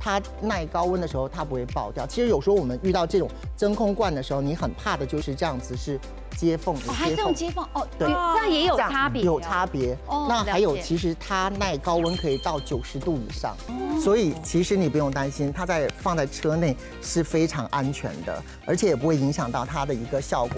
它耐高温的时候它不会爆掉。其实有时候我们遇到这种真空罐的时候你很怕的就是这样子是接缝接缝。接缝哦对。那也有差别有差别。哦那还有其实它耐高温可以到九十度以上所以其实你不用担心它在放在车内是非常安全的而且也不会影响到它的一个效果。